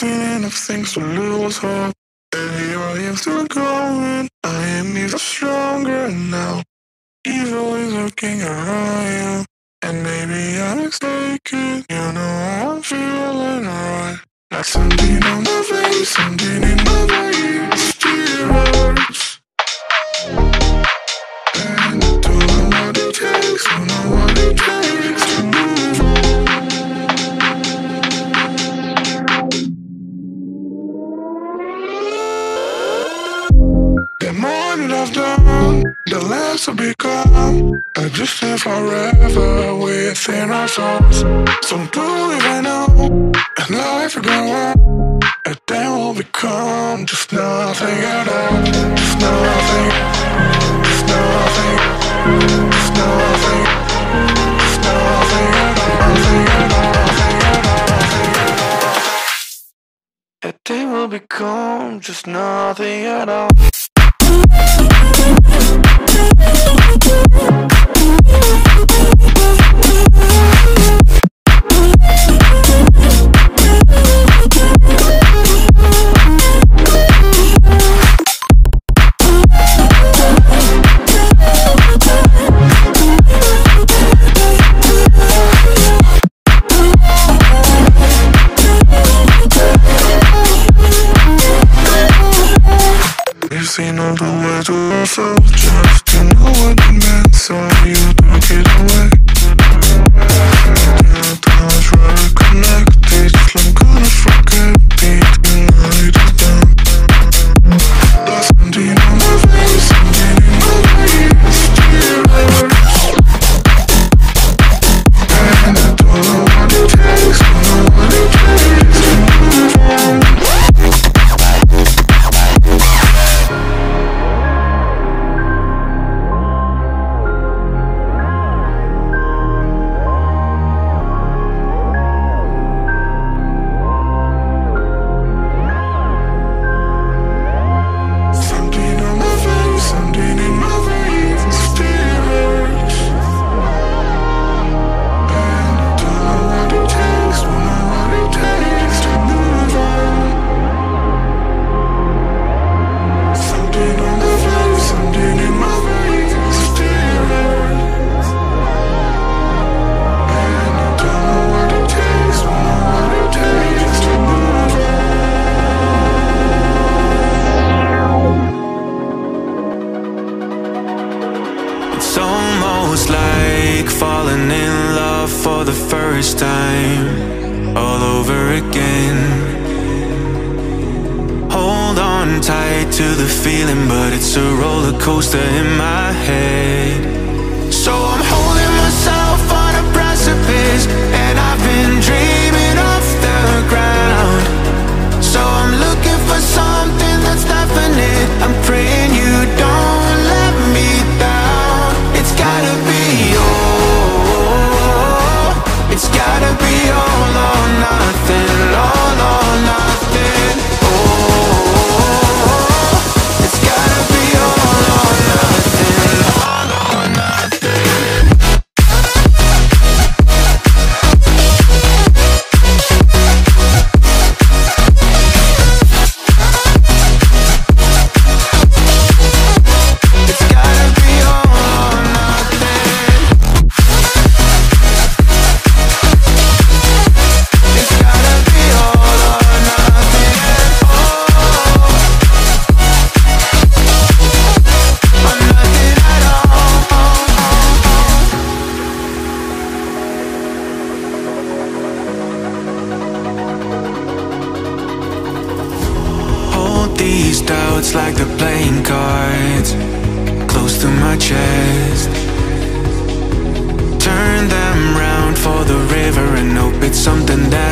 feeling of things to lose hope. And here I am still going. I am even stronger now. Evil is looking around you. And maybe I'm mistaken. You know I'm feeling alright. Like something on my I've done, the less I become. Just live forever within our souls. Some do even know, and life will go on. And then we'll become just nothing at all. Just nothing. Just nothing. Just nothing. Just nothing at all. Nothing at all. Then we'll become just nothing at all. Seen all the way to ourselves just to know what it meant, so you took it away. It's almost like falling in love for the first time, all over again. Hold on tight to the feeling, but it's a roller coaster in my head. It's something that.